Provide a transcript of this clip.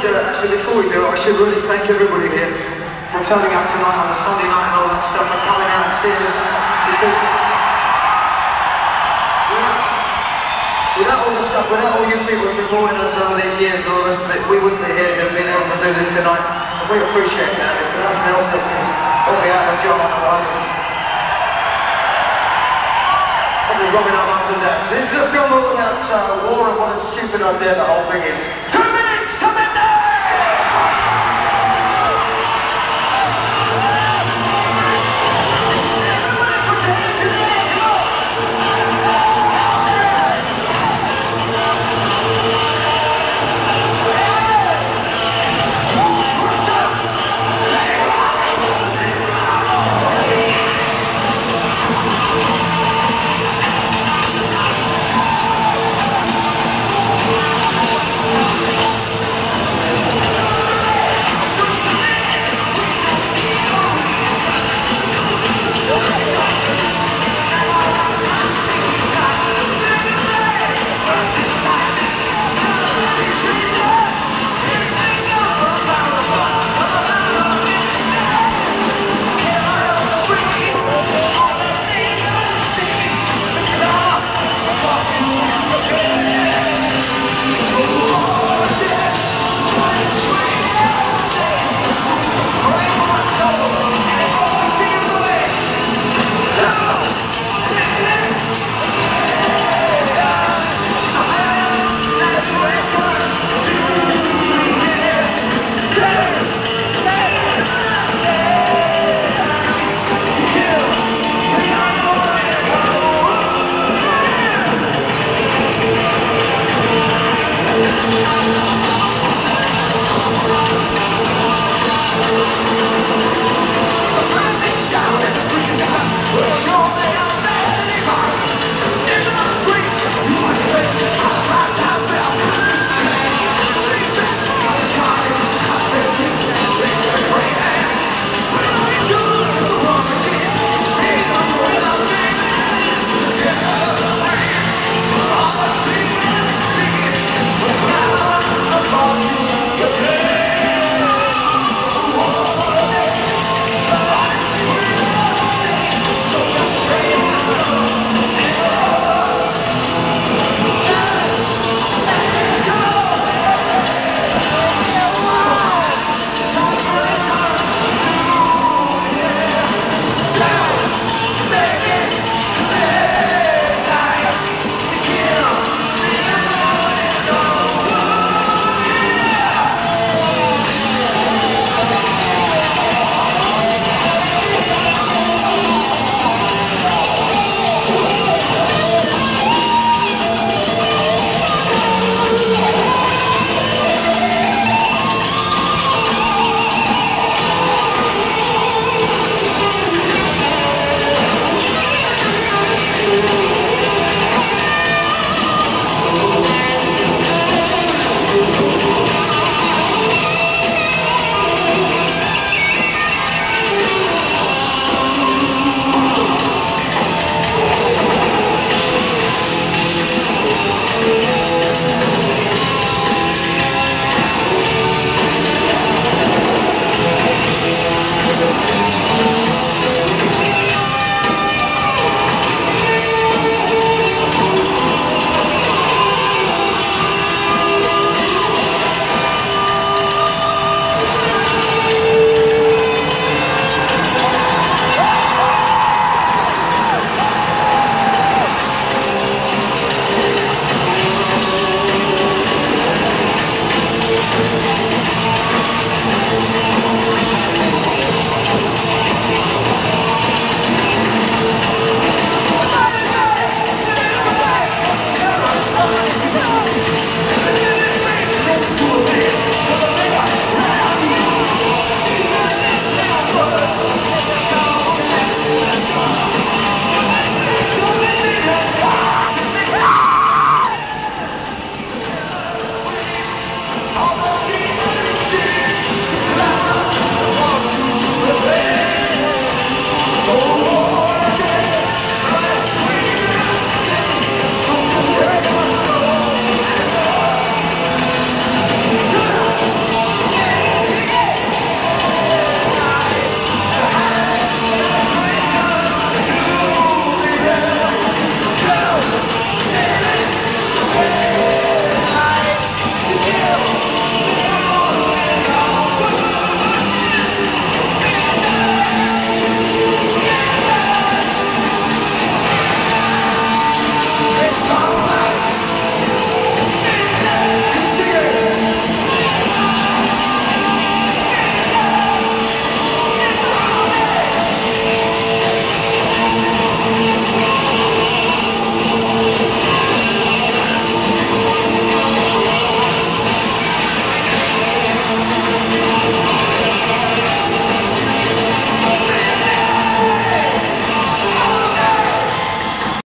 do it, actually, before we do it, I should really thank everybody here for turning up tonight on a Sunday night and all that stuff and coming out and seeing us because without, all the stuff, without all you people supporting us over these years and all the rest of it, we wouldn't be here and being able to do this tonight. And we appreciate that. If nothing else, that probably out of job otherwise. Probably robbing our mums and dads. This is a film all about uh, war and what a stupid idea the whole thing is.